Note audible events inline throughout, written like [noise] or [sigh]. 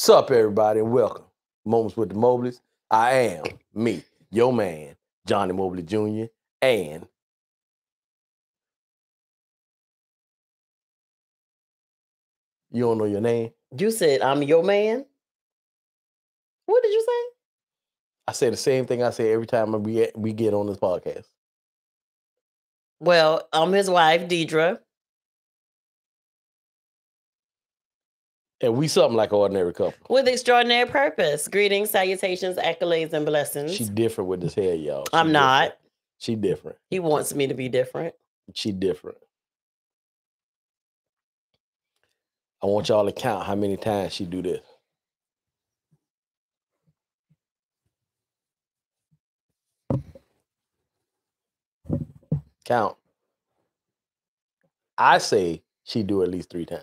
Sup, everybody, and welcome. Moments with the Mobleys. I am me, your man, Johnnie Mobley Jr., and you don't know your name? You said I'm your man. What did you say? I say the same thing I say every time we we get on this podcast. Well, I'm his wife, Deirdra. And we something like an ordinary couple. With extraordinary purpose. Greetings, salutations, accolades, and blessings. She different with this hair, y'all. She I'm different. not. She different. He wants me to be different. She different. I want y'all to count how many times she do this. Count. I say she do at least three times.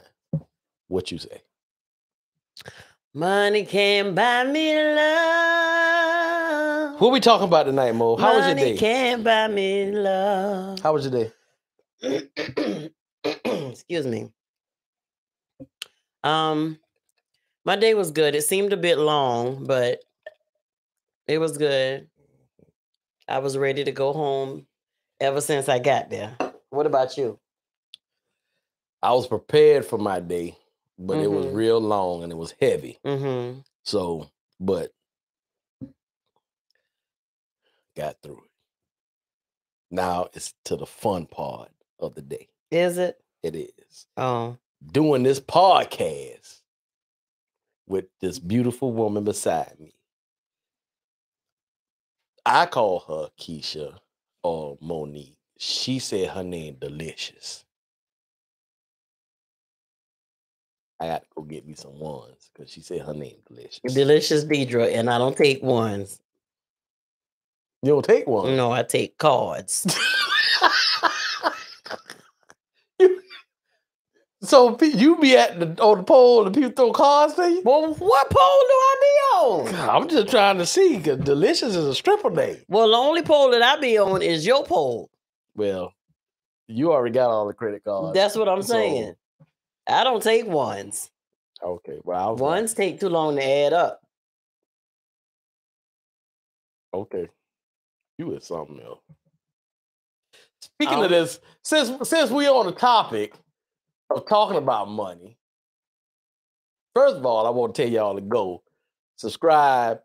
What you say? Money can buy me love. What we talking about tonight, Mo? How was your day? Money can't buy me love. How was your day? [clears throat] Excuse me. Um, my day was good. It seemed a bit long, but it was good. I was ready to go home ever since I got there. What about you? I was prepared for my day, but it was Mhm. real long and it was heavy. Mm-hmm. So, but got through it. Now it's to the fun part of the day. Is it? It is Oh, doing this podcast with this beautiful woman beside me. I call her Keisha or Monique. She said her name delicious. I got to go get me some ones because she said her name delicious. delicious Deirdra, and I don't take ones. You don't take one. No, I take cards. [laughs] So you be at the on the pole and people throw cards to you? well, what pole do I be on? I'm just trying to see because delicious is a stripper name. Well, the only pole that I be on is your pole. Well, you already got all the credit cards. That's what I'm so- saying. I don't take ones. okay. Well, I was like, Ones take too long to add up. okay. You is something else. Speaking Um, of this, since since we on the topic of talking about money, first of all, I want to tell y'all to go subscribe,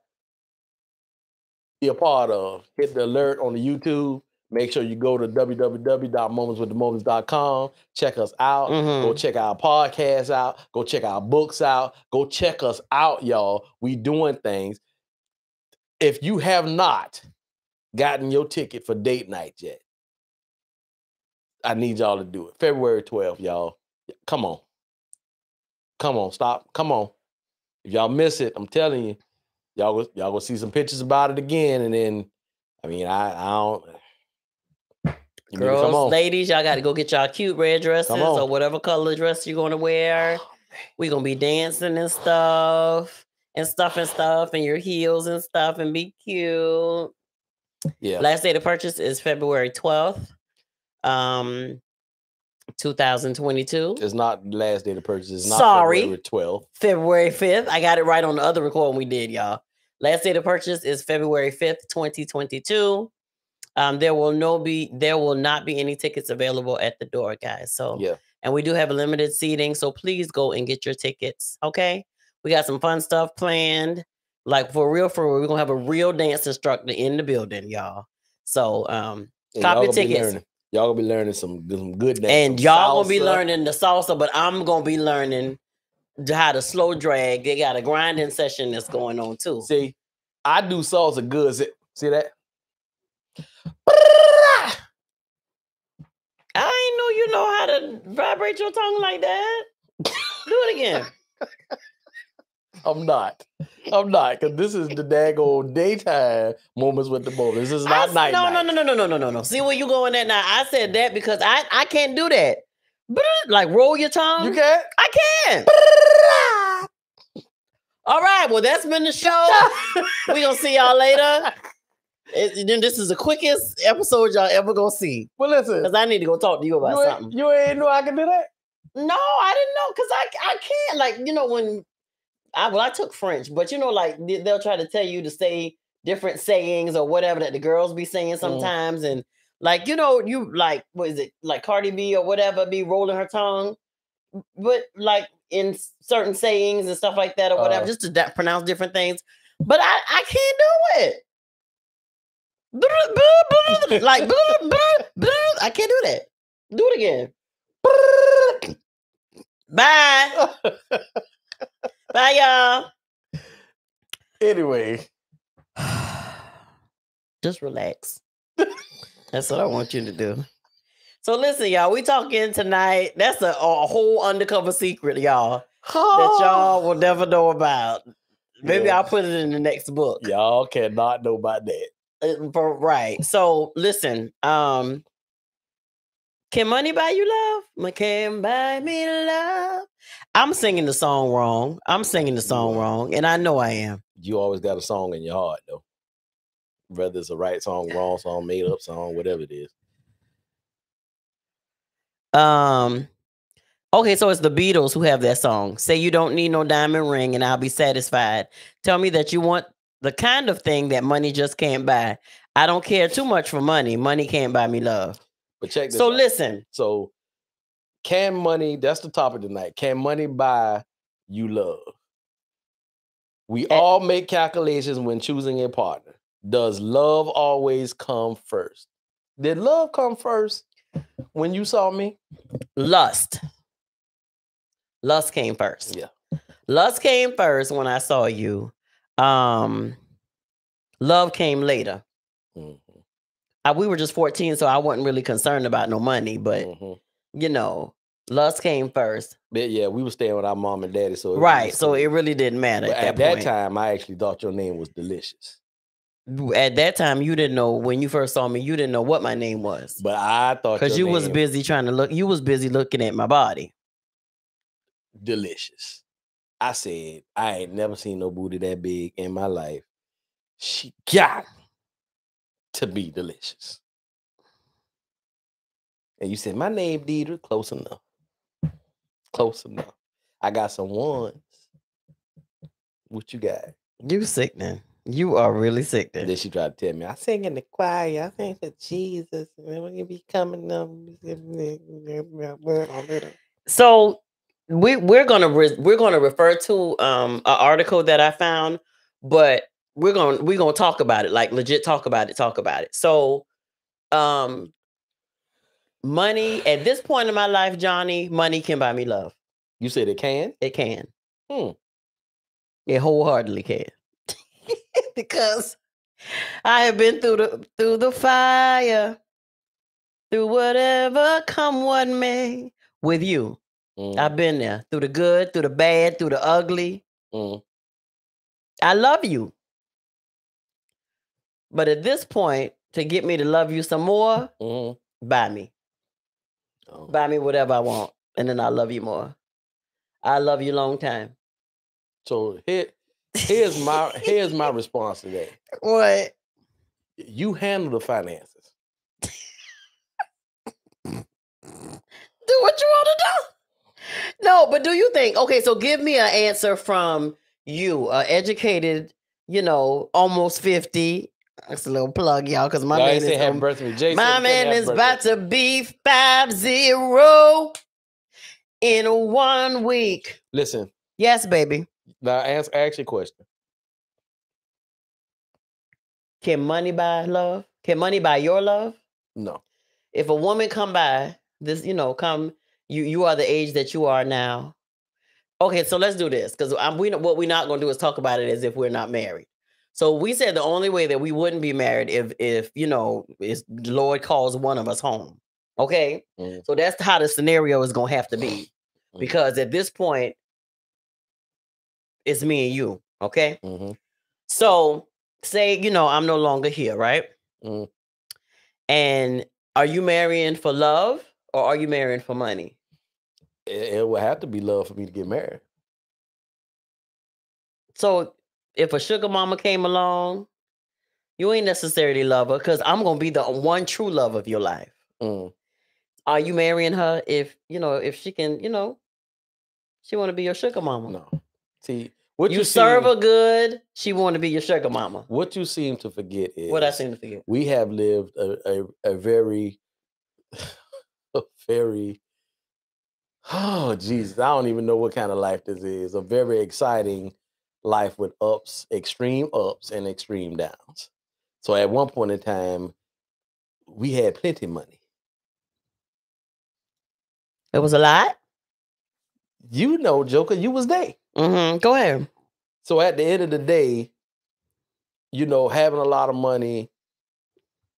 be a part of, hit the alert on the YouTube. Make sure you go to www.momentswiththemobleys.com. Check us out. Go Mhm. check our podcast out. Go check our books out. Go check us out, y'all. We doing things. If you have not gotten your ticket for date night yet, I need y'all to do it. February 12th, y'all. Come on. Come on, stop. Come on. If y'all miss it, I'm telling you, y'all go, y'all go see some pictures about it again. And then, I mean, I, I don't. You need to come Girls, ladies, y'all got to go get y'all cute red dresses or whatever color dress you're going to wear. we going to be dancing and stuff and stuff and stuff and your heels and stuff and be cute. Yeah. Last day to purchase is February 12th, um, 2022. It's not last day to purchase. It's not Sorry. February 12th. February 5th. I got it right on the other recording we did, y'all. Last day to purchase is February 5th, 2022. Um, there will no be there will not be any tickets available at the door, guys. So Yeah. and we do have a limited seating, so please go and get your tickets. Okay. We got some fun stuff planned. Like for real, for real, we're gonna have a real dance instructor in the building, y'all. So um And Cop y'all your gonna be tickets. learning- Y'all gonna be learning some good- some good dance. and y'all gonna be learning the salsa, but I'm gonna be learning how to slow drag. They got a grinding session that's going on too. See, I do salsa good. See that? I ain't know you know how to vibrate your tongue like that. Do it again. I'm not. I'm not because this is the daggone daytime moments with the moment. This is not s- night. no, night. no, no, no, no, no, no, no, no. See where you going at now? I said that because I I can't do that. Like roll your tongue. You can't. I can. All right. Well, that's been the show. [laughs] we gonna see y'all later. It- then this is the quickest episode y'all ever gonna see. Well, listen. Cause I need to go talk to you about You something. you ain't know I can do that. No, I didn't know because I I can't like you know when I well, I took French, but you know, like they- they'll try to tell you to say different sayings or whatever that the girls be saying sometimes, and like you know, you like what is it like Cardi B or whatever be rolling her tongue, but like in certain sayings and stuff like that or whatever, Uh. just to da- pronounce different things. But I I can't do it. Like I can't do that. Do it again. Bye. Bye, y'all. anyway, [sighs] Just relax. That's what I want you to do. So listen, y'all. We talking tonight. That's a, a whole undercover secret, y'all, that y'all will never know about. Maybe Yeah. I'll put it in the next book. y'all cannot know about that. Uh, right. So listen. Um, can money buy you love? Can buy me love? I'm singing the song wrong. I'm singing the song wrong, and I know I am. You always got a song in your heart, though. Whether it's a right song, wrong song, made up song, whatever it is. Um. Okay, so it's the Beatles who have that song. Say you don't need no diamond ring, and I'll be satisfied. Tell me that you want the kind of thing that money just can't buy. I don't care too much for money. Money can't buy me love. But check this So out. listen. So, can money, that's the topic tonight. Can money buy you love? We all make calculations when choosing a partner. Does love always come first? Did love come first when you saw me? Lust. Lust came first. Yeah. Lust came first when I saw you. Um love came later. Mhm, I, we were just 14, so I wasn't really concerned about no money, but mhm. you know, lust came first. But yeah, we were staying with our mom and daddy. So it Right. So it really didn't matter at, at that, that time, I actually thought your name was delicious. At that time, you didn't know when you first saw me, you didn't know what my name was. But I thought Because you was busy trying to look, you was busy looking at my body. delicious. I said, I ain't never seen no booty that big in my life. She got to be delicious. And you said, My name Deirdra, close enough. Close enough. I got some ones. What you got? You sick then. You are really sick And then. then she tried to tell me, I sing in the choir, I sing for Jesus, and then when you be coming up. So we we're gonna re- we're gonna refer to um an article that I found, but we're gonna we're gonna talk about it, like legit talk about it, talk about it. So um money at this point in my life, Johnnie, money can buy me love. You said it can? It can. Hmm. It wholeheartedly can. [laughs] because I have been through the through the fire, through whatever come what may with you. Mm, I've been there through the good, through the bad, through the ugly. mm. I love you. But at this point, to get me to love you some more, mhm. buy me. Oh. Buy me whatever I want. And then I'll love you more. I love you long time. So here, here's my here's my response to that. [laughs] What? You handle the finances. do what you want to do. No, but do you think? Okay, so give me an answer from you, a educated, you know, almost fifty. That's a little plug, y'all, because my man is happy birthday. Jay my man is birthday. about to be five zero in one week. listen. Yes, baby. Now ask ask your question. Can money buy love? Can money buy your love? No. if a woman come by this you know come you you are the age that you are now okay so let's do this because i'm we what we're not going to do is talk about it as if we're not married so we said the only way that we wouldn't be married if if you know is the lord calls one of us home okay Mhm. so that's how the scenario is going to have to be [sighs] Mhm. because at this point it's me and you okay Mhm. so say you know i'm no longer here right Mhm. and are you marrying for love or are you marrying for money It, it would have to be love for me to get married. so if a sugar mama came along you ain't necessarily love her because i'm gonna be the one true love of your life Mm. are you marrying her if you know if she can you know she want to be your sugar mama No. See, What you, serve seem, her good, she want to be your sugar mama. What you seem to forget is What I seem to forget. we have lived a, a, a very, [laughs] a very, oh Jesus, I don't even know what kind of life this is. A very exciting life with ups, extreme ups and extreme downs. So at one point in time, we had plenty of money. It was a lot. You know, Joker, you was there. Mm-hmm. Go ahead. So at the end of the day, you know, having a lot of money,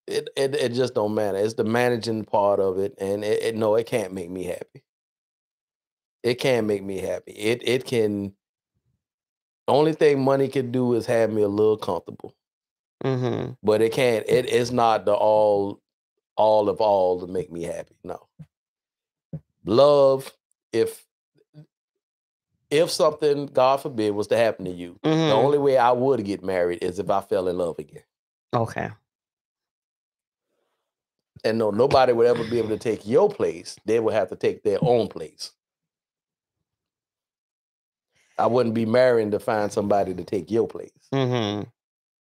it it, it just don't matter. It's the managing part of it, and it, it no, it can't make me happy. It can't make me happy. It it can. Only thing money can do is have me a little comfortable, Mm-hmm. but it can't. It is not the all, all of all to make me happy. No. Love, if if something, God forbid, was to happen to you, the Mm-hmm. only way I would get married is if I fell in love again. Okay. And no, nobody would ever be able to take your place. They would have to take their own place. I wouldn't be marrying to find somebody to take your place. Mm-hmm.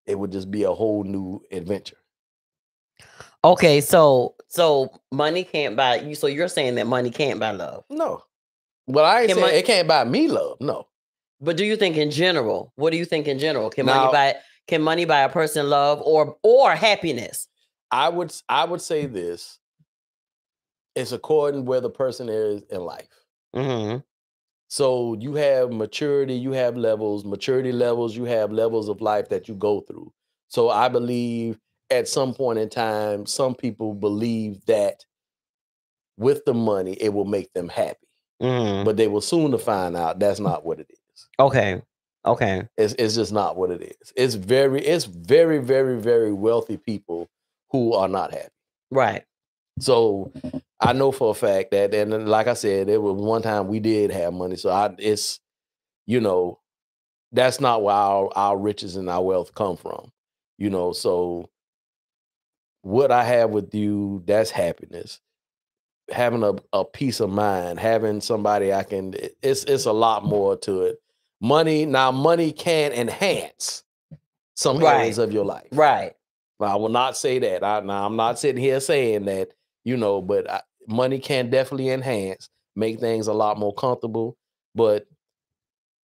It would just be a whole new adventure. Okay, so so money can't buy you. So you're saying that money can't buy love. No. Well, I ain't Can saying mon- it can't buy me love. No. But do you think in general? What do you think in general? Can Now- money buy can money buy a person love or or happiness? I would I would say this. It's according where the person is in life. Mm-hmm. So you have maturity, you have levels, maturity levels, you have levels of life that you go through. So I believe at some point in time, some people believe that with the money, it will make them happy. Mm-hmm. But they will soon to find out that's not what it is. Okay. Okay. It's, it's just not what it is. It's very, it's very, very, very wealthy people who are not happy. Right. So I know for a fact that, and like I said, it was one time we did have money. So I, it's, you know, that's not where our, our riches and our wealth come from. You know, so what I have with you, that's happiness. Having a, a peace of mind, having somebody I can, it's it's a lot more to it. Money now, money can enhance some areas of your life. Right. But I will not say that. I, now I'm not sitting here saying that, you know, but I, money can definitely enhance, make things a lot more comfortable. But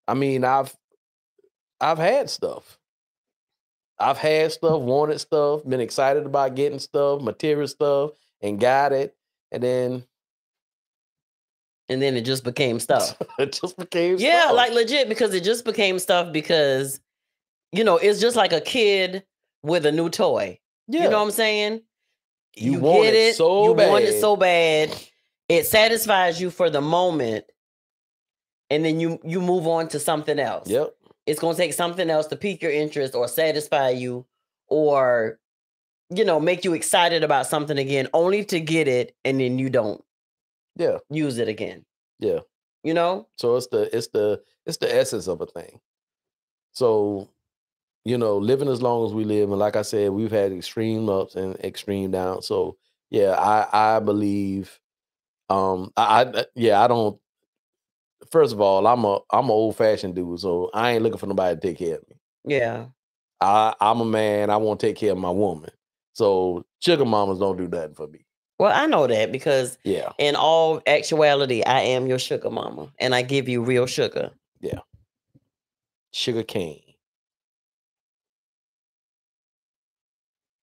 I mean, I've I've had stuff. I've had stuff, wanted stuff, been excited about getting stuff, material stuff, and got it, and then And then it just became stuff. [laughs] it just became Yeah, stuff. like legit because it just became stuff because you know, it's just like a kid with a new toy. yeah, You know what I'm saying? You want get it so you want it bad. so bad. It satisfies you for the moment. And then you you move on to something else. yep, It's gonna take something else to pique your interest or satisfy you or you know, make you excited about something again, only to get it and then you don't yeah, use it again. yeah. You know? So it's the it's the it's the essence of a thing. So, you know, living as long as we live, and like I said, we've had extreme ups and extreme downs. So yeah, I I believe, um, I, I yeah I don't. First of all, I'm a I'm an old fashioned dude, so I ain't looking for nobody to take care of me. Yeah. I I'm a man. I want to take care of my woman. So sugar mamas don't do nothing for me. Well, I know that because Yeah, in all actuality, I am your sugar mama and I give you real sugar. Yeah, sugar cane.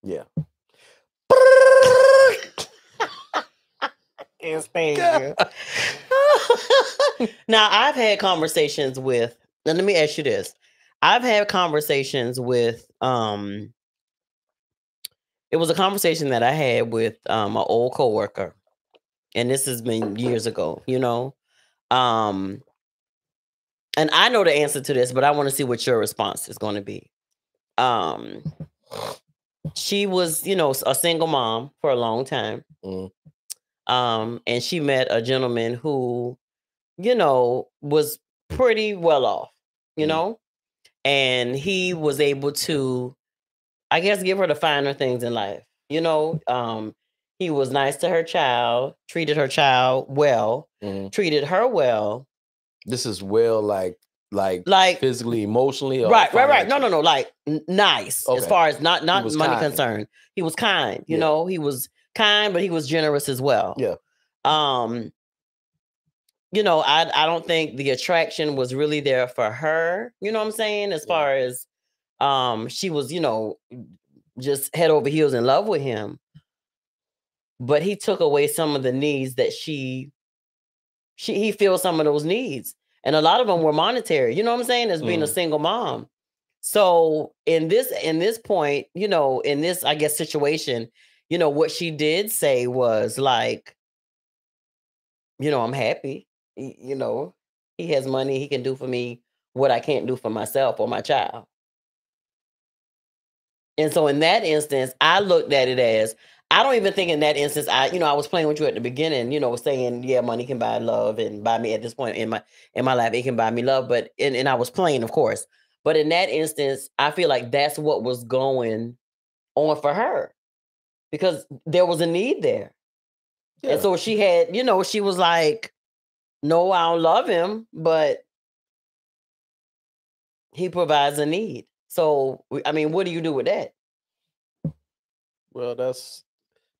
Yeah. [laughs] Can't stand you. [laughs] now, I've had conversations with, and let me ask you this. I've had conversations with, um, it was a conversation that I had with um, an old coworker, and this has been years ago, you know. Um, and I know the answer to this, but I want to see what your response is going to be. Um, she was, you know, a single mom for a long time Mm. um, and she met a gentleman who, you know, was pretty well off, you Mm. know, and he was able to, I guess, give her the finer things in life. You know, um, he was nice to her child, treated her child well, Mhm. treated her well. This is well like like Like physically, emotionally, right, right, right. No, no, no. Like n- nice as far as not not money kind. concerned. He was kind. You Yeah. know, he was kind, but he was generous as well. Yeah. Um. You know, I I don't think the attraction was really there for her. You know what I'm saying? As Yeah. far as um, she was, you know, just head over heels in love with him. But he took away some of the needs that she she he feels some of those needs. And a lot of them were monetary. You know what I'm saying? As being a Mhm. single mom. So in this in this point, you know, in this I guess situation, you know, what she did say was like, you know, I'm happy. You know, he has money, he can do for me what I can't do for myself or my child. And so in that instance, I looked at it as I don't even think in that instance, I, you know, I was playing with you at the beginning, you know, saying, yeah, money can buy love and buy me at this point in my in my life, it can buy me love. But and, and I was playing, of course. But in that instance, I feel like that's what was going on for her. Because there was a need there. Yeah. And so she had, you know, she was like, No, I don't love him, but he provides a need. So I mean, what do you do with that? well, that's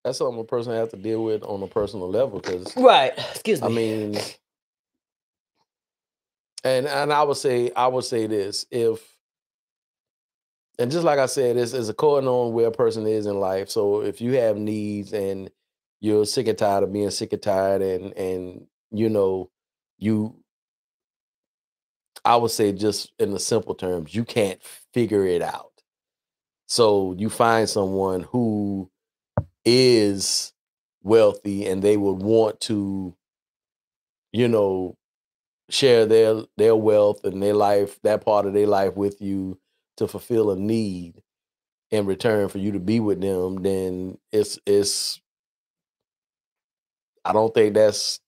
that's something a person has to deal with on a personal level because Right. Excuse me. I mean, and and I would say I would say this if, and just like I said, this is according on where a person is in life. So if you have needs and you're sick and tired of being sick and tired, and and you know, you, I would say just in the simple terms, you can't figure it out. So you find someone who is wealthy and they would want to you know share their their wealth and their life that part of their life with you to fulfill a need in return for you to be with them then it's it's i don't think that's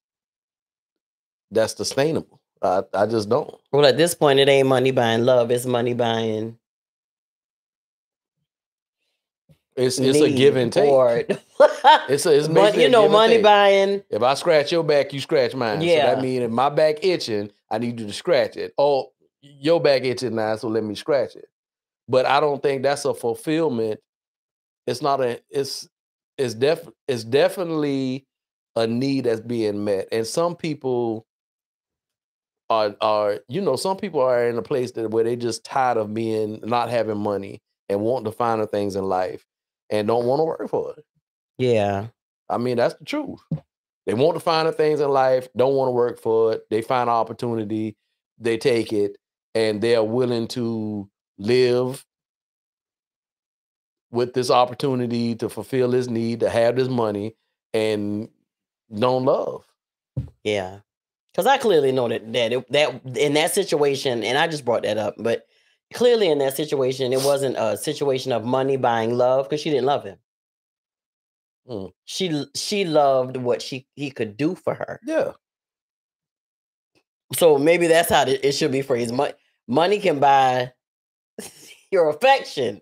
that's sustainable. I i just don't. Well, at this point, it ain't money buying love, it's money buying it's it's a give and take [laughs] it's a, it's basically you know, money buying If I scratch your back, you scratch mine. So Yeah. that means if my back itching, I need you to scratch it. Oh, your back itching now, so let me scratch it. But I don't think that's a fulfillment. It's not a. It's it's def. It's definitely a need that's being met, and some people are are you know some people are in a place that where they just tired of being not having money and want the finer things in life and don't want to work for it. Yeah. I mean, that's the truth. They want to find the things in life, don't want to work for it. They find opportunity, they take it, and they are willing to live with this opportunity to fulfill this need, to have this money, and don't love. Yeah. Cause I clearly know that that it, that in that situation, and I just brought that up, but clearly in that situation, it wasn't a situation of money buying love because she didn't love him. Mm. She she loved what she he could do for her. Yeah. So maybe that's how it should be phrased. Money, money can buy [laughs] your affection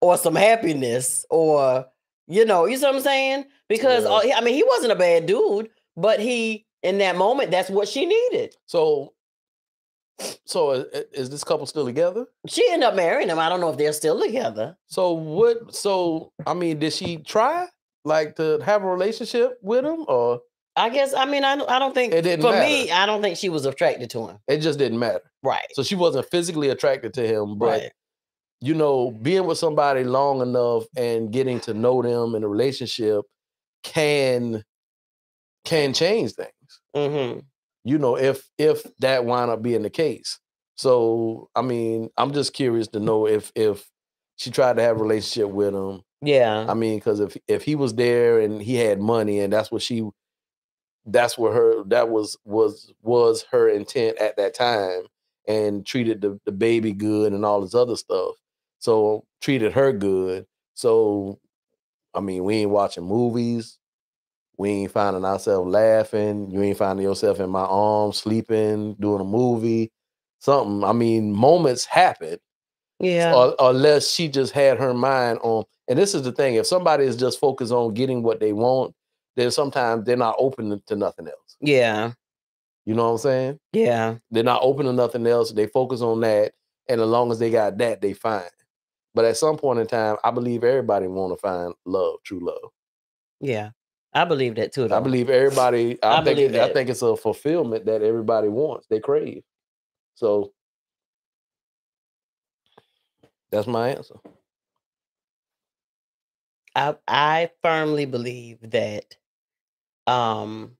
or some happiness or you know, you see what I'm saying? Because Yeah. he- I mean, he wasn't a bad dude, but he in that moment, that's what she needed. So, so i- is this couple still together? She ended up marrying him. I don't know if they're still together. So what? So I mean, did she try like to have a relationship with him, or I guess. I mean, I don't, I don't think It didn't for me. I don't think she was attracted to him. it just didn't matter? Right. So she wasn't physically attracted to him, but right. you know, being with somebody long enough and getting to know them in a relationship can can change things. Mm-hmm. You know, if if that wind up being the case. So I mean, I'm just curious to know if if she tried to have a relationship with him. Yeah. I mean, because if if he was there and he had money and that's what she that's what her that was was was her intent at that time and treated the, the baby good and all this other stuff. So treated her good. So I mean, we ain't watching movies. We ain't finding ourselves laughing. You ain't finding yourself in my arms, sleeping, doing a movie, something. I mean, moments happen yeah. or, unless she just had her mind on and this is the thing if somebody is just focused on getting what they want then sometimes they're not open to- to nothing else yeah. You know what I'm saying? Yeah. They're not open to nothing else. They focus on that, and as long as they got that, they fine. But at some point in time, I believe everybody want to find love, true love. Yeah. I believe that too. I believe everybody. I, I think believe I think it's a fulfillment that everybody wants. They crave. So that's my answer. I I firmly believe that um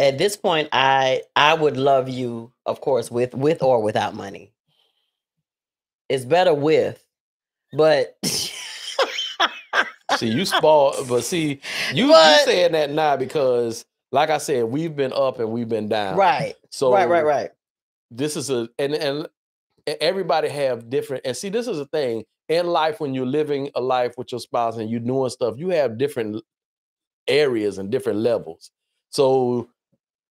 at this point I I would love you, of course, with with or without money. It's better with, but [laughs] See, you spoiled, but see, you you saying that now because, like I said, we've been up and we've been down. right, So right, right, right. this is a and and everybody have different and see this is a thing in life when you're living a life with your spouse and you're doing stuff you have different areas and different levels so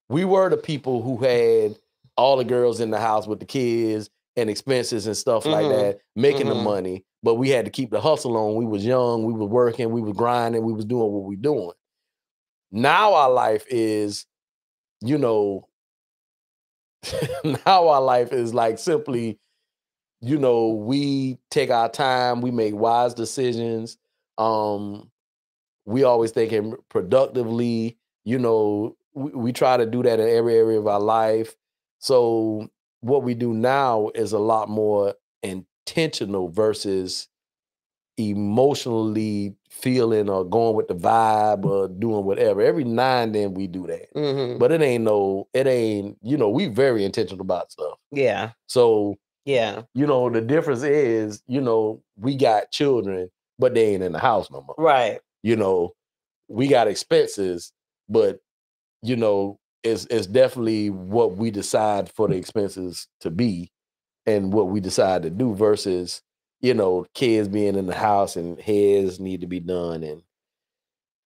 we were the people who had all the girls in the house with the kids and expenses and stuff like Mhm. that making the Mhm. money but we had to keep the hustle on we was young we were working we was grinding we was doing what we doing now our life is you know [laughs] now our life is like simply you know we take our time we make wise decisions um we always thinking productively you know we, we try to do that in every area of our life so what we do now is a lot more intentional versus emotionally feeling or going with the vibe or doing whatever. Every now and then we do that. Hmm but it ain't no it ain't you know we very intentional about stuff. Yeah, so yeah, you know the difference is you know we got children but they ain't in the house no more. Right. you know we got expenses but you know it's it's definitely what we decide for the expenses to be and what we decide to do versus you know kids being in the house and hairs need to be done and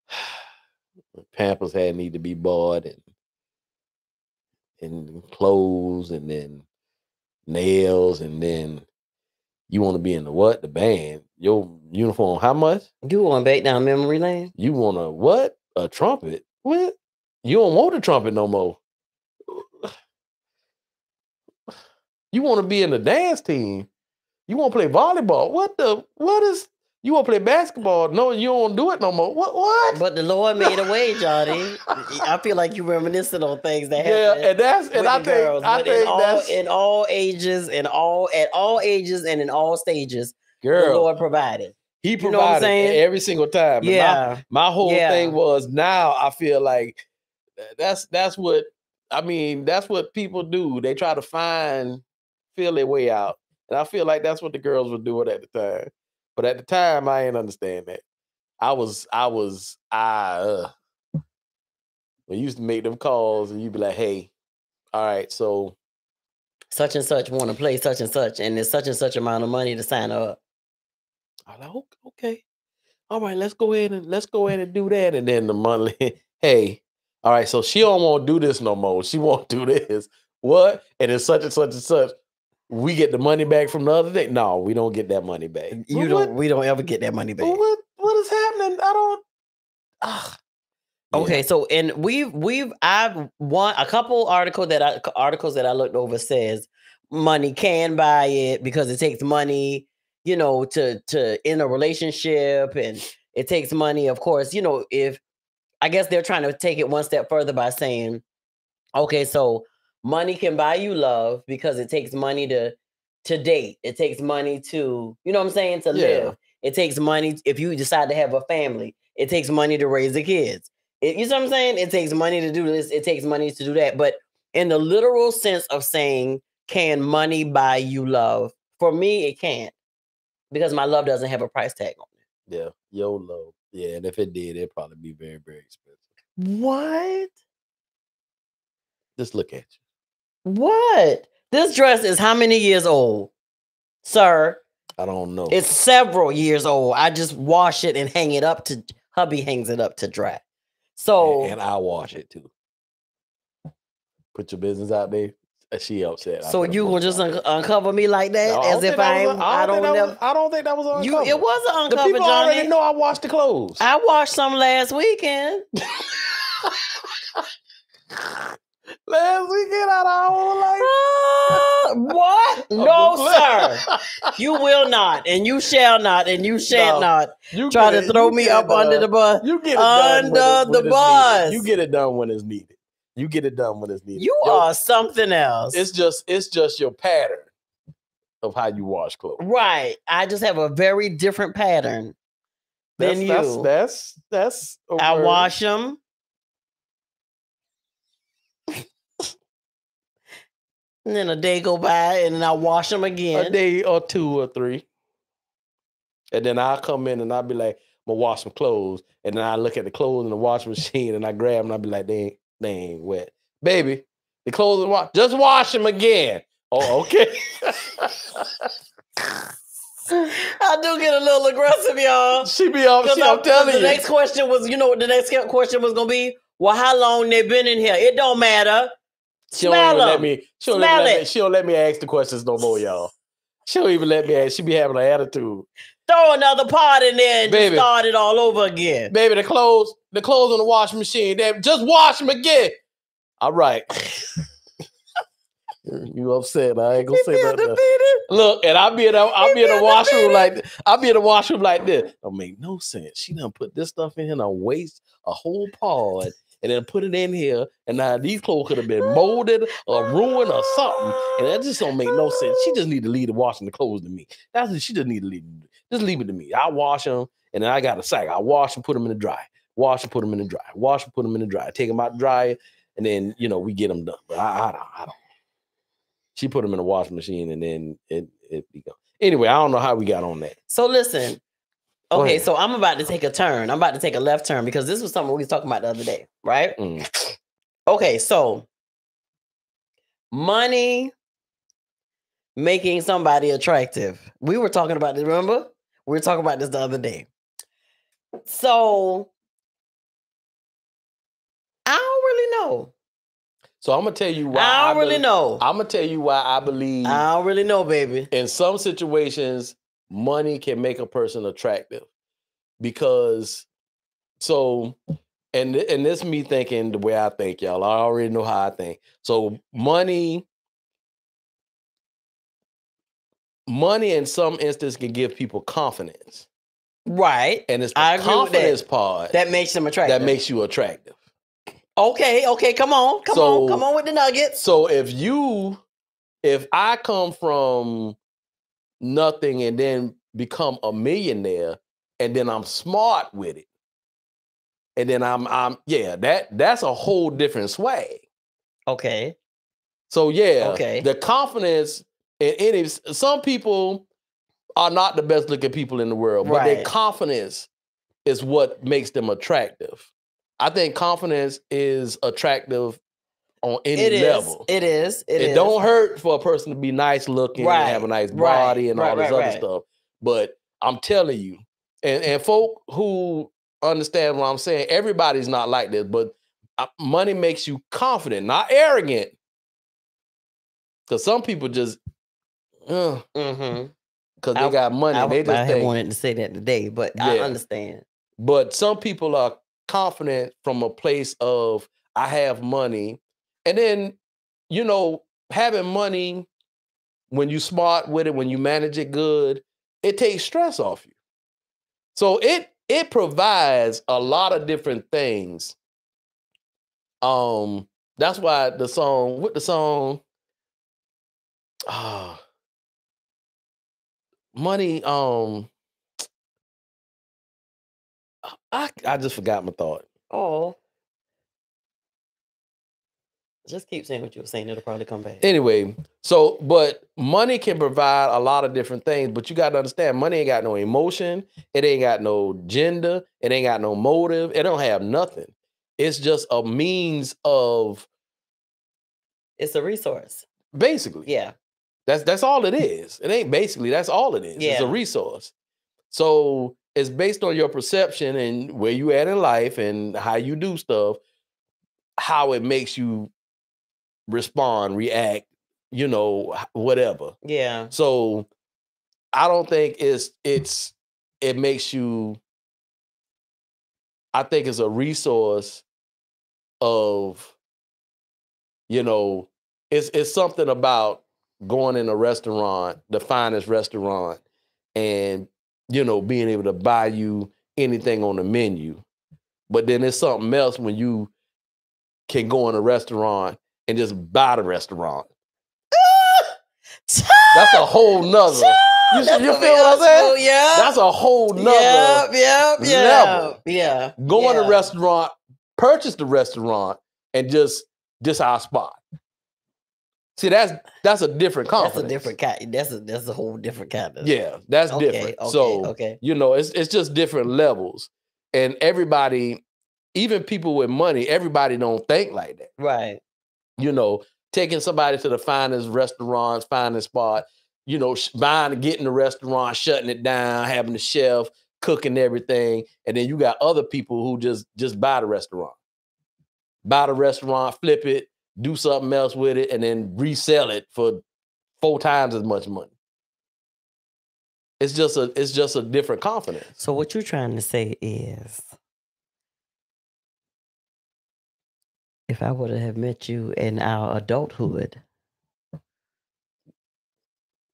[sighs] pampers had need to be bought and and clothes and then nails and then you want to be in the what? The band. Your uniform how much? You going back down memory lane? you want a what? A trumpet? What you don't want a trumpet no more you want to be in the dance team you want to play volleyball what the what is you want to play basketball no you don't do it no more what what But the Lord made a way, Johnnie. [laughs] I feel like you reminiscing on things that yeah happened. Yeah, and that's and i think girls, i but think in all that's in all ages and all at all ages and in all stages, the Lord provided. he you know what I'm provided saying? every single time And my- Yeah, my whole Yeah. thing was now I feel like that's that's what I mean, that's what people do. They try to find feel their way out. And I feel like that's what the girls were doing at the time. But at the time I ain't understand that. I was I was I uh we used to make them calls and you'd be like, hey, all right, so such and such want to play such and such, and it's such and such amount of money to sign up. I'm like, "Ok- okay. All right, let's go ahead and let's go ahead and do that. And then the monthly, [laughs] hey, all right, so she don't want to do this no more. She [laughs] won't do this. What? And it's such and such and such. We get the money back from the other day. No, we don't get that money back. You Well, don't. We don't ever get that money back. what what is happening? I don't. Yeah. Okay, so and we've we've I've one a couple article that I articles that I looked over says money can buy it because it takes money, you know, to to in a relationship and it takes money, of course, you know, if I guess they're trying to take it one step further by saying, okay, so money can buy you love because it takes money to to date. It takes money to, you know what I'm saying, to Yeah. live. It takes money if you decide to have a family. It takes money to raise the kids. It, you know what I'm saying? It takes money to do this. It takes money to do that. But in the literal sense of saying, can money buy you love? For me, it can't because my love doesn't have a price tag on it. Yeah, YOLO. Yeah, and if it did, it'd probably be very, very expensive. What? Just look at you. What? This dress is how many years old, sir? I don't know. It's several years old. I just wash it and hang it up to hubby hangs it up to dry. So and, and I wash it too. Put your business out there. Uh, She upset. So you gonna just un- uncover me like that No, as if I was ain't, a- I don't think that never was- I don't think that was on. you it was an The uncover people already know I washed the clothes. I washed some last weekend. [laughs] Last weekend out of our whole life. Ah, what? [laughs] No, sir. [laughs] You will not, and you shall not, and you shall No, not You try to it- throw me up under the bus. You get it done Under it- the bus. You get it done when it's needed. You get it done when it's needed. You Yo, are something else. It's just it's just your pattern of how you wash clothes. right. I just have a very different pattern That's than that's you. that's that's. a I word. wash them. [laughs] and then a day go by, and then I wash them again. a day or two or three, and then I'll come in and I'll be like, I'm gonna wash some clothes, and then I look at the clothes in the washing machine and I grab them and I'll be like, they they ain't wet, baby. The clothes are wa- just wash them again. Oh, okay. [laughs] I do get a little aggressive, y'all. [laughs] she be. 'Cause She, I'm 'cause telling the you. next question was, you know what the next question was gonna be? Well, how long they been in here? It don't matter. She don't Smell even let me. She don't, Smell let me. She don't let me ask the questions no more, y'all. She don't even let me ask. She be having an attitude. Throw another part in there and Baby. just start it all over again. Baby, the clothes, the clothes on the washing machine. They just wash them again. All right. [laughs] you upset? I ain't gonna say nothing. Look, and I'll be in the I'll be in the washroom like this. I'll be in the washroom like this. Don't make no sense. She done put this stuff in here and waste a whole pod and then put it in here. And now these clothes could have been molded or ruined or something. And that just don't make no sense. She just need to leave the washing the clothes to me. That's what she just need to leave. Just leave it to me. I wash them and then I got a sack. I wash and put them in the dry. Wash and put them in the dry. Wash and put them in the dry. Take them out the dryer and then you know we get them done. But I, I don't. I don't. She put them in the washing machine and then it it. Anyway, I don't know how we got on that. So listen. Okay, so I'm about to take a turn. I'm about to take a left turn because this was something we was talking about the other day, right? Mm. Okay, so money making somebody attractive. We were talking about this, remember? We were talking about this the other day. So I don't really know. So I'm gonna tell you why. I don't really know. I'm gonna tell you why I believe I don't really know, baby. in some situations money can make a person attractive because so and and this me thinking the way I think, y'all. I already know how I think. So money money in some instances can give people confidence. Right. And it's the with that. confidence part That makes them attractive. that makes you attractive. Okay, okay, come on, come So- on, come on with the nuggets. So if you, if I come from nothing and then become a millionaire, and then I'm smart with it, and then I'm, I'm, yeah, that that's a whole different swag. Okay. So yeah, Okay. the confidence in any some people are not the best looking people in the world, but their confidence is what makes them attractive. I think confidence is attractive on any It is. level. It is. It, It is. don't hurt for a person to be nice looking and have a Right, nice right, body and all this right, other right. stuff. But I'm telling you, and, and folk who understand what I'm saying, everybody's not like this, but uh, money makes you confident, not arrogant. Because some people just, because Mm-hmm. they I- got money, I, they just had think. wanted to say that today, but I understand. But some people are confident from a place of I have money, and then you know having money when you smart with it, when you manage it good, it takes stress off you. So it it provides a lot of different things. Um, that's why the song, with the song, ah, money. Um, I I just forgot my thought. Oh. Just keep saying what you were saying. It'll probably come back. Anyway, so but money can provide a lot of different things, but you got to understand money ain't got no emotion, it ain't got no gender, it ain't got no motive, it don't have nothing. It's just a means of It's a resource. basically. Yeah. That's that's all it mm. is. It ain't basically, that's all it is. It's a resource. So it's based on your perception and where you at in life and how you do stuff, how it makes you respond, react, you know, whatever. Yeah. So I don't think it's it's it makes you I think it's a resource of you know, it's it's something about going in a restaurant, the finest restaurant, and you know, being able to buy you anything on the menu. But then it's something else when you can go in a restaurant and just buy the restaurant. [laughs] That's a whole nother. You, you feel what I'm saying? Yeah. That's a whole nother Yep, yep, yeah. level. Yeah. go in a restaurant, purchase the restaurant, and just this our spot. See, that's that's a different That's a different kind. That's a that's a whole different kind of Yeah, that's Okay, different. okay, so okay. you know, it's it's just different levels, and everybody, even people with money, everybody don't think like that. Right. You know, taking somebody to the finest restaurants, finest spot. You know, buying, getting the restaurant, shutting it down, having the chef cooking everything, and then you got other people who just just buy the restaurant, buy the restaurant, flip it, do something else with it, and then resell it for four times as much money. It's just a it's just a different confidence. So what you're trying to say is if I would have met you in our adulthood,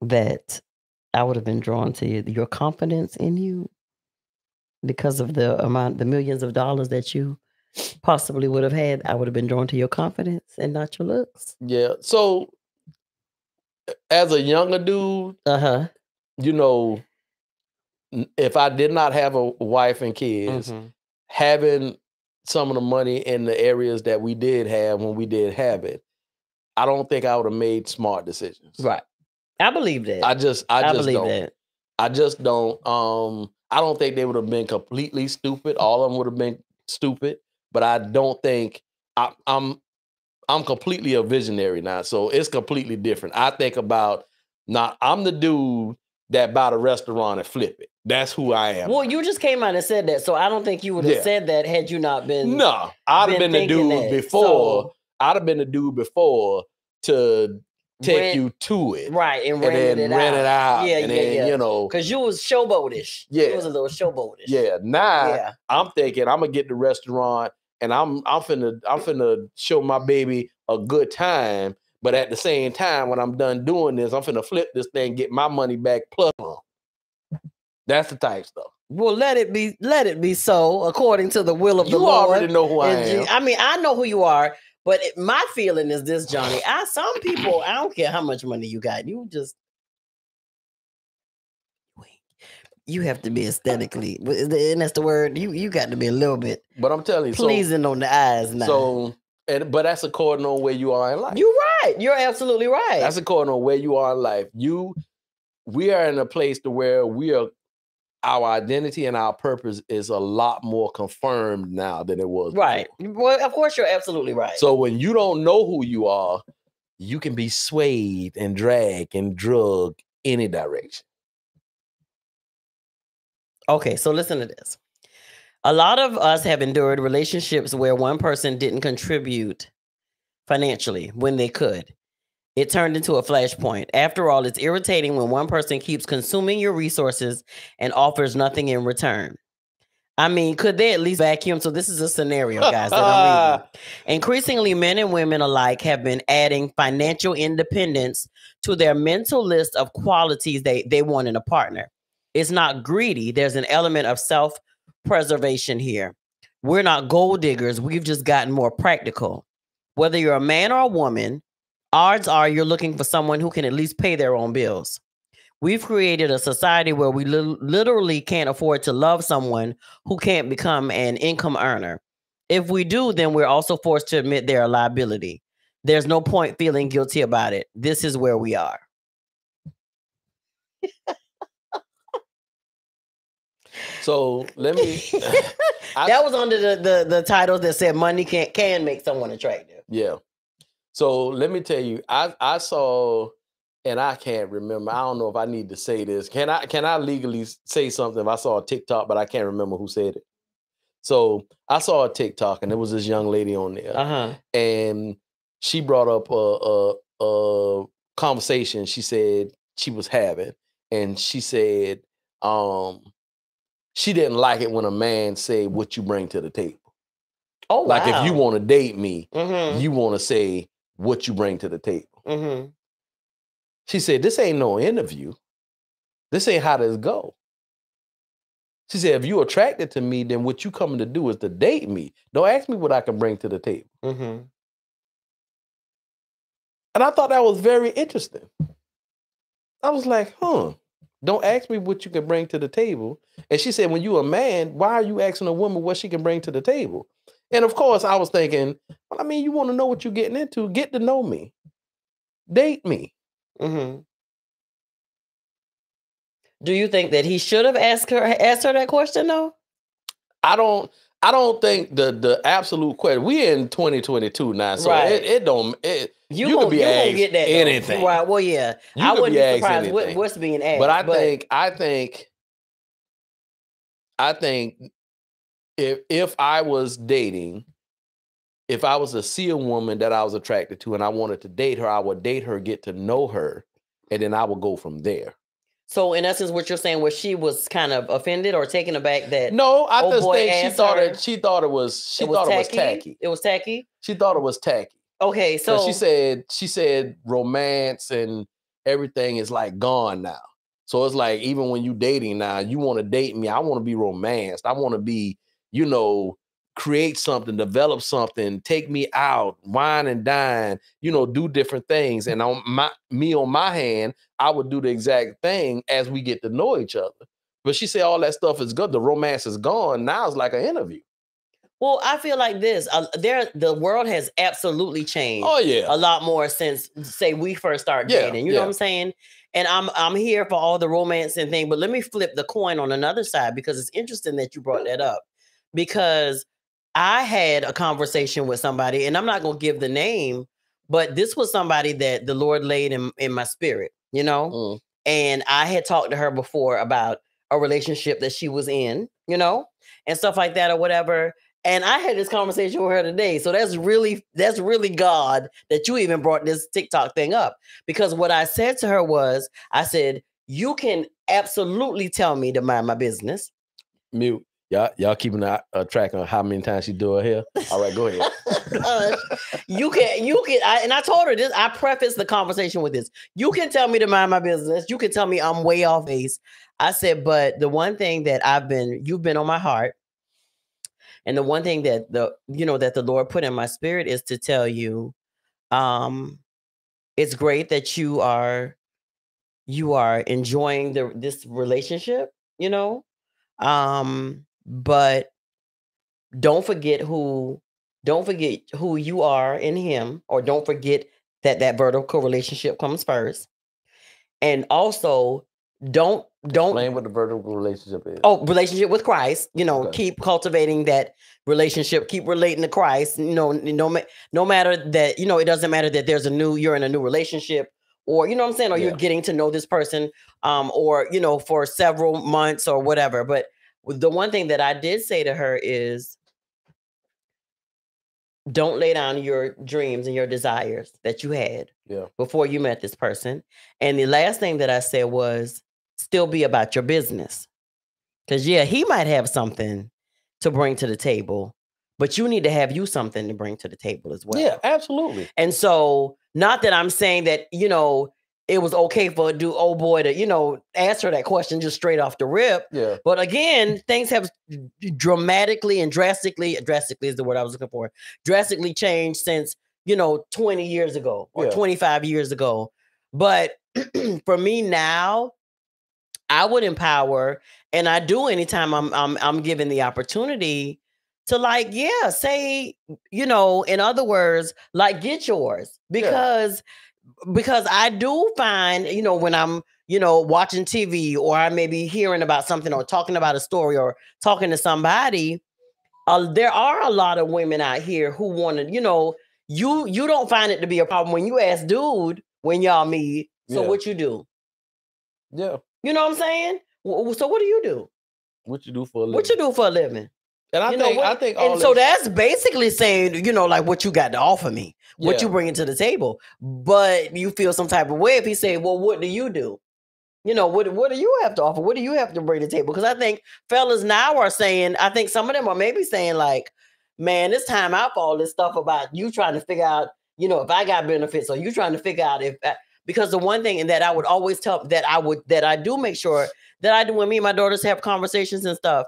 that I would have been drawn to you, your confidence in you because of the amount, the millions of dollars that you possibly would have had. I would have been drawn to your confidence and not your looks. Yeah. So as a younger dude, Uh huh. you know, if I did not have a wife and kids, Mm-hmm. having some of the money in the areas that we did have when we did have it, I don't think I would have made smart decisions. Right. I believe that. I just I, I just believe don't. that. I just don't um I don't think they would have been completely stupid. All of them would have been stupid, but I don't think I, I'm I'm completely a visionary now. So it's completely different. I think about not I'm the dude that buy the restaurant and flip it. That's who I am. Well, you just came out and said that, so I don't think you would have Yeah. said that had you not been. no, I'd have been the dude that. before. So, I'd have been the dude before to take rent- you to it. right and, And then it rent out. it out. Yeah, and yeah, then, yeah. you know, Cause you was showboatish. Yeah. you was a little showboatish. yeah. Now yeah. I'm thinking I'm gonna get the restaurant and I'm I'm finna I'm finna show my baby a good time. But at the same time, when I'm done doing this, I'm finna flip this thing, get my money back plus some. That's the type stuff. Well, let it be. Let it be so, according to the will of the Lord. You already know who I am. I mean, I know who you are, but it- my feeling is this, Johnnie. I some people, I don't care how much money you got, you just You have to be aesthetically, and that's the word. You you got to be a little bit But I'm telling you, so pleasing on the eyes now. so and but that's according on where you are in life. you're right. You're absolutely right. That's according on where you are in life. You, we are in a place to where we are. Our identity and our purpose is a lot more confirmed now than it was. right. before. Well, of course, you're absolutely right. So when you don't know who you are, you can be swayed and dragged and drugged any direction. Okay, so listen to this. A lot of us have endured relationships where one person didn't contribute financially when they could. It turned into a flashpoint. After all, it's irritating when one person keeps consuming your resources and offers nothing in return. I mean, could they at least vacuum? So this is a scenario, guys, that I'm. [laughs] Increasingly, men and women alike have been adding financial independence to their mental list of qualities they, they want in a partner. It's not greedy, there's an element of self preservation here. We're not gold diggers, we've just gotten more practical. Whether you're a man or a woman, odds are you're looking for someone who can at least pay their own bills. We've created a society where we lit- literally can't afford to love someone who can't become an income earner. If we do, then we're also forced to admit they're a liability. There's no point feeling guilty about it. This is where we are. So let me. [laughs] I- that was under the, the the title that said money can can make someone attractive. Yeah. So let me tell you, I I saw, and I can't remember. I don't know if I need to say this. Can I can I legally say something if I saw a TikTok, but I can't remember who said it. So I saw a TikTok, and there was this young lady on there, Uh-huh. and she brought up a, a a conversation. She said she was having, and she said, um, she didn't like it when a man said what you bring to the table. Oh, Like if you want to date me, Mhm. you want to say what you bring to the table. hmm She said, This ain't no interview. This ain't how this go. She said, if you attracted to me, then what you coming to do is to date me. Don't ask me what I can bring to the table. hmm And I thought that was very interesting. I was like, huh. Don't ask me what you can bring to the table. And she said, when you a man, why are you asking a woman what she can bring to the table? And of course, I was thinking, well, I mean, you want to know what you're getting into, get to know me. Date me. hmm Do you think that he should have asked her asked her that question though? I don't I don't think the the absolute question. We in 2022 now, so Right. it, it don't it You, You could be you asked get that though. anything. Right. Well, yeah. You I wouldn't be be, surprised what, what's being asked. but I think I think I think if if I was dating, if I was to see a woman that I was attracted to and I wanted to date her, I would date her, get to know her, and then I would go from there. So. In essence, what you're saying was she was kind of offended or taken aback that No, I just think she thought her. it. She thought it was. She it was thought tacky. it was tacky. It was tacky. She thought it was tacky. Okay, So so she said she said romance and everything is like gone now. So it's like even when you dating now, you want to date me. I want to be romanced. I want to be, you know, create something, develop something, take me out, wine and dine, you know, do different things. And on my me on my hand, I would do the exact thing as we get to know each other. But she said all that stuff is good. The romance is gone. Now it's like an interview. well, I feel like this. Uh, there, the world has absolutely changed. Oh yeah. a lot more since say we first started Yeah, dating. You know what I'm saying? And I'm I'm here for all the romance and thing, but let me flip the coin on another side because it's interesting that you brought that up. Because I had a conversation with somebody, and I'm not gonna give the name, but this was somebody that the Lord laid in, in my spirit, you know. Mm. And I had talked to her before about a relationship that she was in, you know, and stuff like that or whatever. And I had this conversation with her today. So that's really that's really God that you even brought this TikTok thing up. Because what I said to her was, I said, you can absolutely tell me to mind my business. Mute. Y'all, y'all keeping a, a track on how many times she do her hair. All right, go ahead. [laughs] You can you can I, and I told her this. I prefaced the conversation with this. You can tell me to mind my business. You can tell me I'm way off base. I said, but the one thing that I've been you've been on my heart, and the one thing that the you know that the Lord put in my spirit is to tell you, um, it's great that you are you are enjoying the this relationship. You know, um, but don't forget who don't forget who you are in him or don't forget that that vertical relationship comes first and also don't don't Explain what the vertical relationship is. oh relationship with christ you know Okay. keep cultivating that relationship keep relating to christ you know no no matter that you know it doesn't matter that there's a new you're in a new relationship or you know what i'm saying or Yeah. you're getting to know this person um or you know for several months or whatever but the one thing that i did say to her is don't lay down your dreams and your desires that you had Yeah. before you met this person. And the last thing that I said was still be about your business. Because, yeah, he might have something to bring to the table, but you need to have you something to bring to the table as well. Yeah, absolutely. And so, not that I'm saying that, you know, it was okay for a dude, old boy to, you know, answer that question just straight off the rip. Yeah. But again, things have dramatically and drastically, drastically is the word I was looking for, drastically changed since, you know, 20 years ago or Yeah. 25 years ago. But [clears throat] for me now, I would empower, and I do anytime I'm I'm I'm given the opportunity to like, yeah, say, you know, in other words, like get yours because because I do find, you know, when I'm, you know, watching TV or I may be hearing about something or talking about a story or talking to somebody, uh, there are a lot of women out here who want to, you know, you you don't find it to be a problem when you ask dude when y'all meet. So Yeah. what you do? Yeah. You know what I'm saying? So what do you do? What you do for a living? What you do for a living? And I you think I think all and so that's basically saying, you know, like what you got to offer me, what you Yeah. bringing to the table. But you feel some type of way if he say, "Well, what do you do?" You know, what what do you have to offer? What do you have to bring to the table? Because I think fellas now are saying, I think some of them are maybe saying like, "Man, it's time out for all this stuff about you trying to figure out, you know, if I got benefits, or you trying to figure out if I, because the one thing and that I would always tell that I would that I do make sure that I do when me and my daughters have conversations and stuff,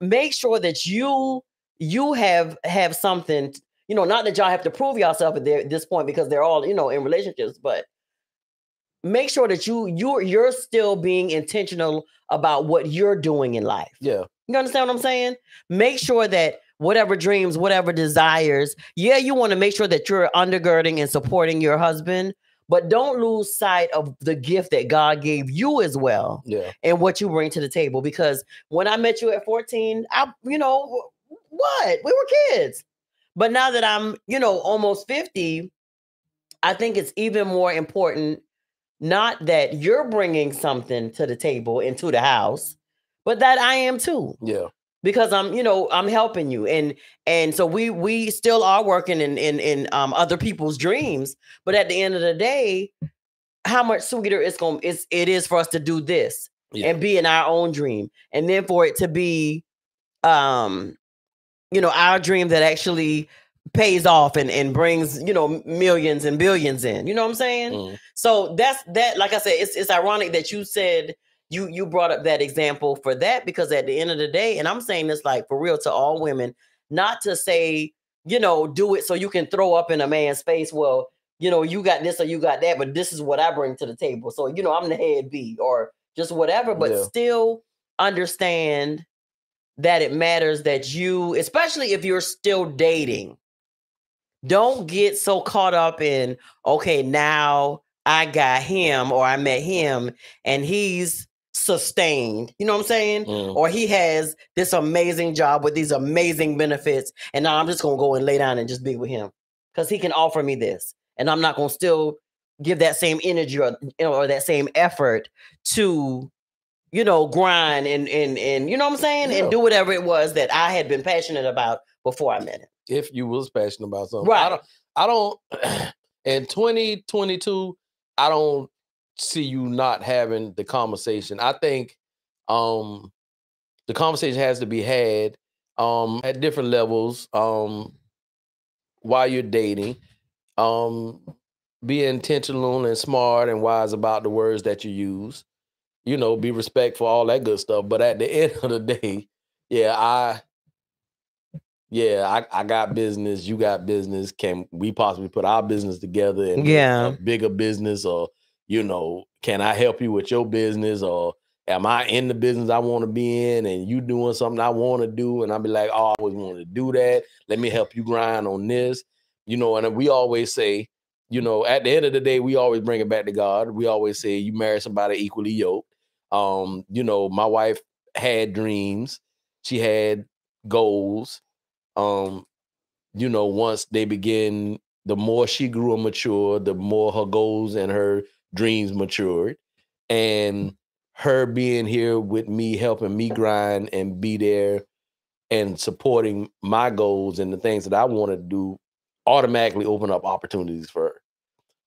make sure that you you have have something, you know, not that y'all have to prove yourself at, their, at this point because they're all, you know, in relationships, but make sure that you you're you're still being intentional about what you're doing in life. Yeah. You understand what I'm saying? Make sure that whatever dreams, whatever desires, yeah, you want to make sure that you're undergirding and supporting your husband, but don't lose sight of the gift that God gave you as well Yeah. and what you bring to the table. Because when I met you at 14, I, you know, what? We were kids. But now that I'm, you know, almost 50, I think it's even more important not that you're bringing something to the table into the house, but that I am too Yeah. Because I'm, you know, I'm helping you. And and so we we still are working in in in um other people's dreams, but at the end of the day, how much sweeter it's going it's it is for us to do this Yeah. and be in our own dream. And then for it to be um you know, our dream that actually pays off and and brings, you know, millions and billions in. You know what I'm saying? Mm. So that's that. Like I said, it's it's ironic that you said you you brought up that example for that because at the end of the day, and I'm saying this like for real to all women, not to say you know do it so you can throw up in a man's face. Well, you know you got this or you got that, but this is what I bring to the table. So you know I'm the head B or just whatever, but Yeah. still understand that it matters that you, especially if you're still dating, don't get so caught up in okay now i got him or i met him and he's sustained you know what i'm saying Mm. or he has this amazing job with these amazing benefits and now i'm just gonna go and lay down and just be with him because he can offer me this and i'm not gonna still give that same energy or, you know, or that same effort to you know grind and and and you know what i'm saying Yeah. and do whatever it was that i had been passionate about before i met him If you was passionate about something. I Right. don't I don't [clears throat] in 2022, I don't see you not having the conversation. I think um the conversation has to be had um at different levels um while you're dating. Um be intentional and smart and wise about the words that you use. You know, be respectful, all that good stuff. But at the [laughs] end of the day, yeah, I yeah, I, I got business, you got business. Can we possibly put our business together and Yeah. a bigger business or you know, can I help you with your business or am I in the business I want to be in and you doing something I want to do and I'll be like, oh, I always wanted to do that. Let me help you grind on this. You know, and we always say, you know, at the end of the day, we always bring it back to God. We always say you marry somebody equally yoked. Um, you know, my wife had dreams, she had goals. Um, you know, once they begin, the more she grew and matured, the more her goals and her dreams matured. Mm-hmm. And her being here with me, helping me grind and be there and supporting my goals and the things that I want to do automatically open up opportunities for her.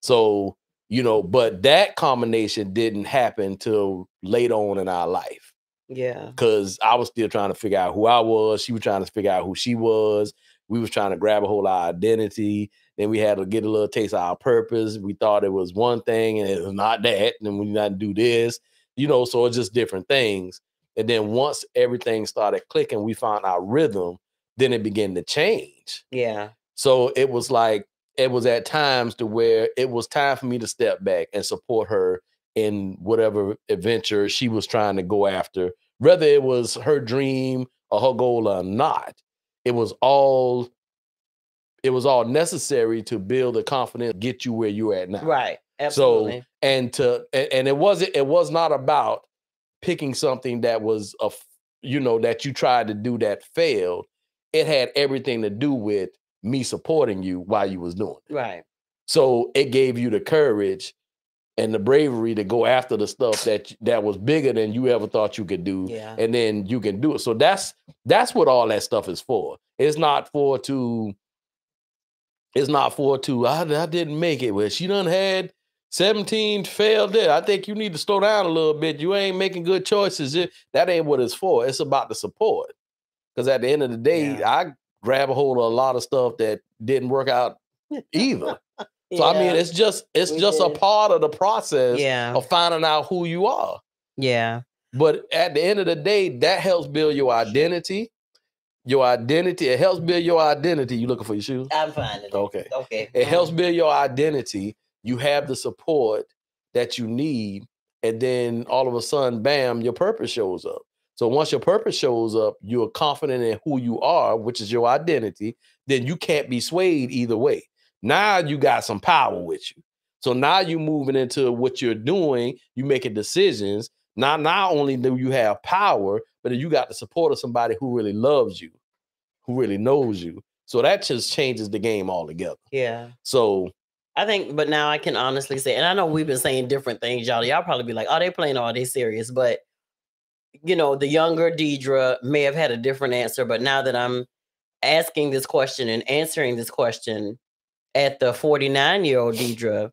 So, you know, but that combination didn't happen till late on in our life yeah because I was still trying to figure out who I was. She was trying to figure out who she was. We was trying to grab a whole identity. Then we had to get a little taste of our purpose. We thought it was one thing and it was not that. And then we not do this, you know, so it's just different things. And then once everything started clicking, we found our rhythm, then it began to change. yeah So it was like it was at times to where it was time for me to step back and support her in whatever adventure she was trying to go after, whether it was her dream or her goal or not. It was all it was all necessary to build the confidence, get you where you're at now. right absolutely And to and, and it wasn't it was not about picking something that was a you know that you tried to do that failed. It had everything to do with me supporting you while you was doing it. right So it gave you the courage and the bravery to go after the stuff that that was bigger than you ever thought you could do yeah and then you can do it. So that's that's what all that stuff is for. It's not for to it's not for to I, I didn't make it. Well, she done had 17 failed there. I think you need to slow down a little bit. You ain't making good choices. That ain't what it's for. It's about the support. Because at the end of the day, Yeah. I grab a hold of a lot of stuff that didn't work out either. [laughs] So I mean, it's just it's we just a part of the process yeah, of finding out who you are. yeah, But at the end of the day, that helps build your identity. Your identity, it helps build your identity. You looking for your shoes? I'm fine. Okay. Okay. It helps mm-hmm. build your identity. You have the support that you need. And then all of a sudden, bam, your purpose shows up. So once your purpose shows up, you're confident in who you are, which is your identity, then you can't be swayed either way. Now you got some power with you. So now you're moving into what you're doing, you making decisions. Now, not only do you have power, but if you got the support of somebody who really loves you, who really knows you. So that just changes the game altogether. Yeah. So I think, but now I can honestly say, and I know we've been saying different things, y'all. Y'all probably be like, "Oh, they playing, or they serious?" But you know, the younger Deirdra may have had a different answer, but now that I'm asking this question and answering this question at the 49 year old Deirdra,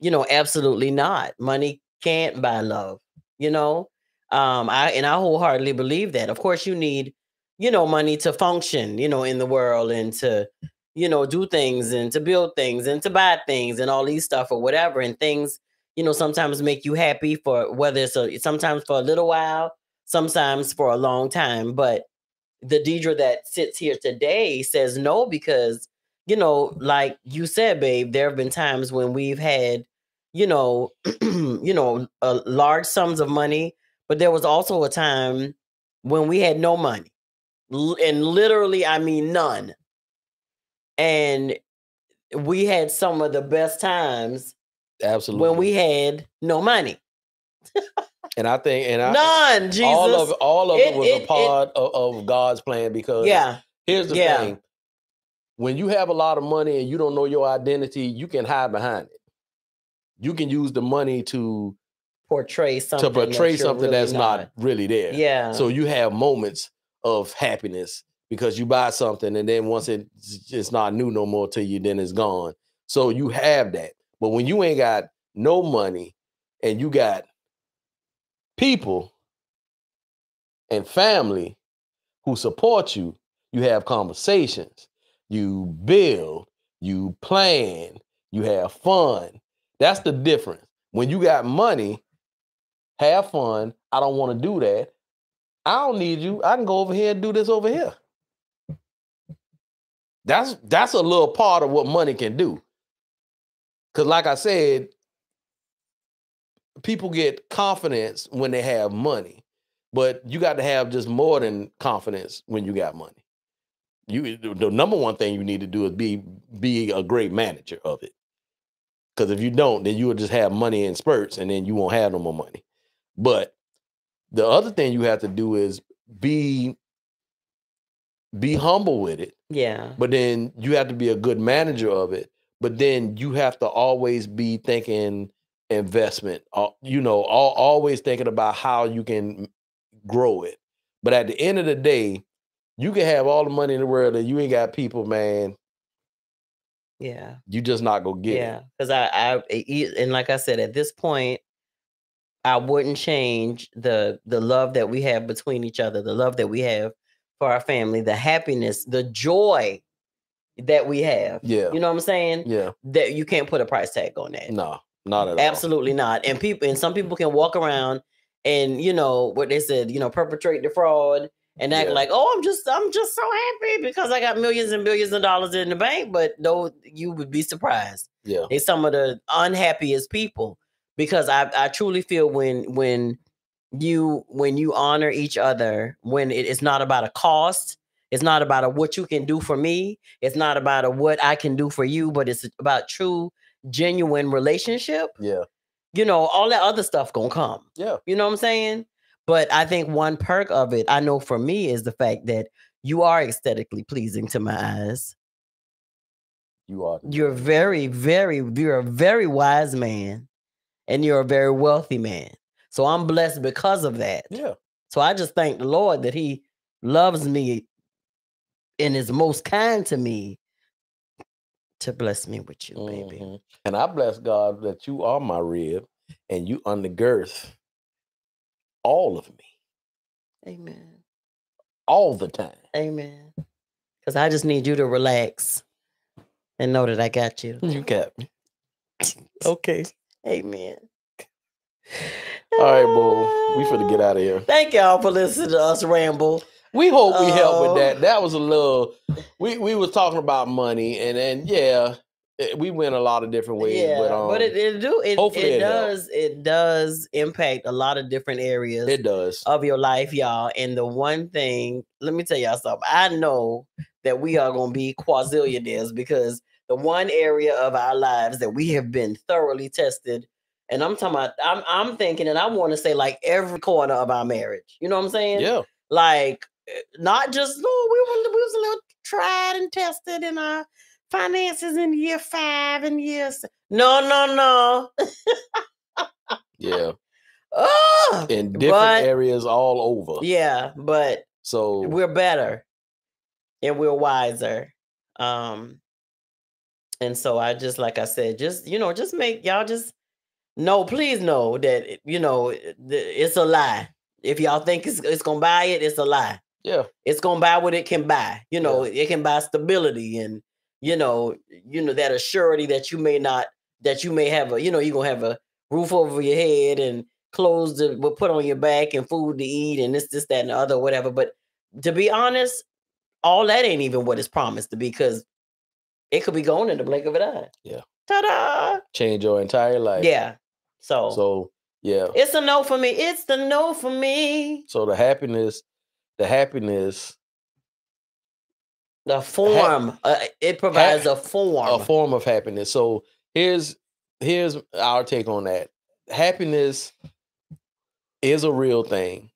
you know, absolutely not. Money can't buy love. You know, um, I and I wholeheartedly believe that. Of course, you need, you know, money to function, you know, in the world and to you know, do things and to build things and to buy things and all these stuff or whatever. And things, you know, sometimes make you happy for whether it's a, sometimes for a little while, sometimes for a long time. But the Deirdra that sits here today says no because, you know, like you said, babe, there have been times when we've had, you know, [clears throat] you know, uh, large sums of money, but there was also a time when we had no money. And literally, I mean, none and we had some of the best times absolutely. when we had no money. and I think and I, None, Jesus. all of all of it, It- was it- a it- part of, of God's plan because yeah, here's the yeah. thing. When you have a lot of money and you don't know your identity, you can hide behind it. You can use the money to portray something to portray that something really that's not. really there. Yeah. So you have moments of happiness because you buy something and then once it- it's not new no more to you, then it's gone. So you have that. But when you ain't got no money and you got people and family who support you, you have conversations, you build, you plan, you have fun. That's the difference. When you got money, have fun. I don't want to do that. I don't need you. I can go over here and do this over here. That's that's a little part of what money can do. Cause like I said, people get confidence when they have money, but you got to have just more than confidence when you got money. You the number one thing you need to do is be be a great manager of it. Because if you don't, then you will just have money in spurts and then you won't have no more money. But the other thing you have to do is be be humble with it yeah. but then you have to be a good manager of it but then you have to always be thinking investment uh, you know always thinking about how you can grow it but at the end of the day you can have all the money in the world and you ain't got people man Yeah. you just not gonna get Yeah. it Because I, and like I said, at this point, I wouldn't change the the love that we have between each other, the love that we have for our family, the happiness, the joy that we have. yeah You know what I'm saying? yeah That you can't put a price tag on that. no not at all Absolutely not. And people and some people can walk around and you know what they said, you know, perpetrate the fraud and act Yeah. like, oh, I'm just I'm just so happy because I got millions and billions of dollars in the bank. But no, you would be surprised. yeah They're some of the unhappiest people because I, I truly feel when when you when you honor each other, when it is not about a cost, it's not about a what you can do for me, it's not about a what I can do for you, but it's about true, genuine relationship. yeah You know, all that other stuff gonna come. yeah You know what I'm saying? But I think one perk of it, I know for me, is the fact that you are aesthetically pleasing to my eyes. you are You're very, very, you're a very wise man and you're a very wealthy man. So I'm blessed because of that. yeah So I just thank the Lord that He loves me and is most kind to me to bless me with you, baby. Mhm. and i bless god that you are my rib and you undergirth all of me Amen. all the time Amen. Because I just need you to relax and know that I got you. You got me. [laughs] Okay. Amen. All right, boo. We finna get out of here. Thank y'all for listening to us ramble. We hope we helped with Oh. that. That was a little. We we was talking about money, and then yeah, it- we went a lot of different ways. yeah, but, um, it, it do it, hopefully it it does it does impact a lot of different areas it does. of your life, y'all. And the one thing, let me tell y'all something. I know that we are gonna be quazillionaires because the one area of our lives that we have been thoroughly tested, and I'm talking about, I'm I'm thinking, and I want to say like every corner of our marriage. You know what I'm saying? Yeah, like eh, not just no, we were we was a little tried and tested in our finances in year five and years. No, no, no. yeah. [laughs] Oh, In different But- areas all over. yeah, but So we're better and we're wiser. Um, and so I just like I said, just you know, just make y'all just know, please know that you know it's a lie. If y'all think it's it's gonna buy it, it's a lie. yeah, it's gonna buy what it can buy. You know, it can buy stability and you know, you know that assurity that you may not that you may have a you know you're gonna have a roof over your head and clothes to put on your back and food to eat and this this that and the other whatever. But to be honest, all that ain't even what it's promised to be because it could be gone in the blink of an eye. Yeah. Ta-da! change your entire life. Yeah. So, So yeah. it's a no for me. It's the no for me. So the happiness, the happiness, The form. uh, it provides a form. a form of happiness. So here's here's our take on that. Happiness is a real thing.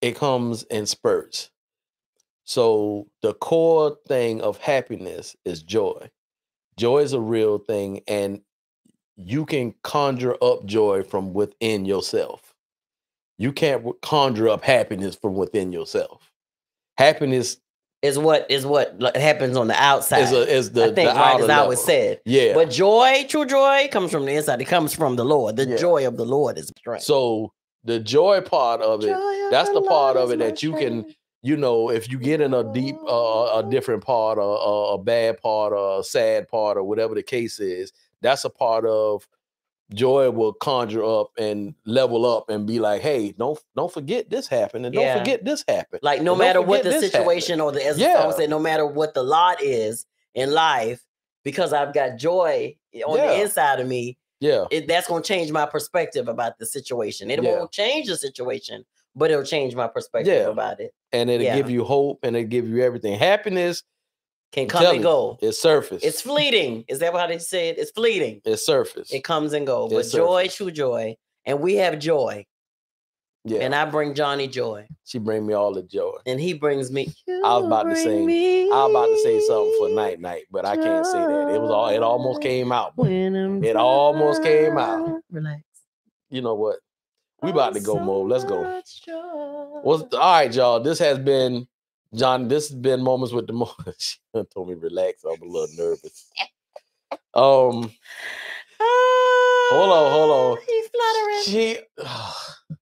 It comes in spurts. So the core thing of happiness is joy. Joy is a real thing and you can conjure up joy from within yourself. You can't conjure up happiness from within yourself. Happiness is what is what happens on the outside. is, a, is the, I think the right as I was said. Yeah. But joy, true joy, comes from the inside. It comes from the Lord. The Yeah. joy of the Lord is strength. So the joy part of it, joy that's the part Lord of it that you can- strength. You know, if you get in a deep, uh, a different part, or a, a bad part, or a sad part, or whatever the case is, that's a part of joy will conjure up and level up and be like, hey, don't don't forget this happened, and Yeah. don't forget this happened. Like no matter what the this happened. situation or the as the Yeah. song said, no matter what the lot is in life, because I've got joy on Yeah. the inside of me, Yeah, it, that's going to change my perspective about the situation. It Yeah. won't change the situation, but it'll change my perspective Yeah. about it. and it'll Yeah. give you hope, and it'll give you everything. Happiness Can come and go. is surface. It's fleeting. Is that how they say it? It's fleeting. It's surface. It comes and goes. But It's joy, true joy. And we have joy. yeah, And I bring Johnnie joy. she bring me all the joy. And he brings me. I was about to "You sing- I was about to say something for night night, but I can't say that. It was all. It almost came out. It almost came out. Relax. you know what? We about to go, Oh, Mo. Let's go. so much What's joy. all right, y'all? This has been John. This has been moments with the Mo. [laughs] she told me relax. I'm a little nervous. Um, Hold on, hold on. Ah, He's fluttering. she. [sighs]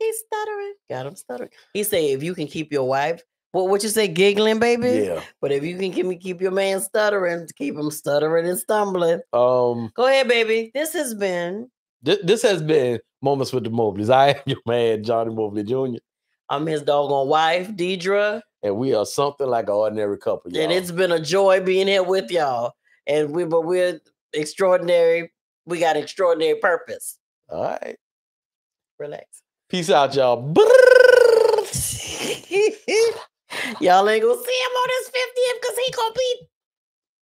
He's stuttering. Got him stuttering. He say, if you can keep your wife, what what you say, giggling, baby? yeah. But if you can keep me keep your man stuttering, keep him stuttering and stumbling. Um. Go ahead, baby. This has been This, this has been moments with the Mobleys. I am your man, Johnnie Mobley Jr. I'm his doggone wife, Deirdra. And we are something like an ordinary couple, y'all. And it's been a joy being here with y'all. And we but we're extraordinary. We got extraordinary purpose. all right. Relax. Peace out, y'all. [laughs] y'all ain't gonna see him on his 50th because he gonna be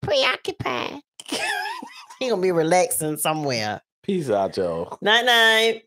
preoccupied. [laughs] he gonna be relaxing somewhere. Peace out, y'all. Night night.